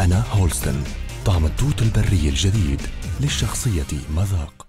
أنا هولستن طعم التوت البري الجديد للشخصية مذاق.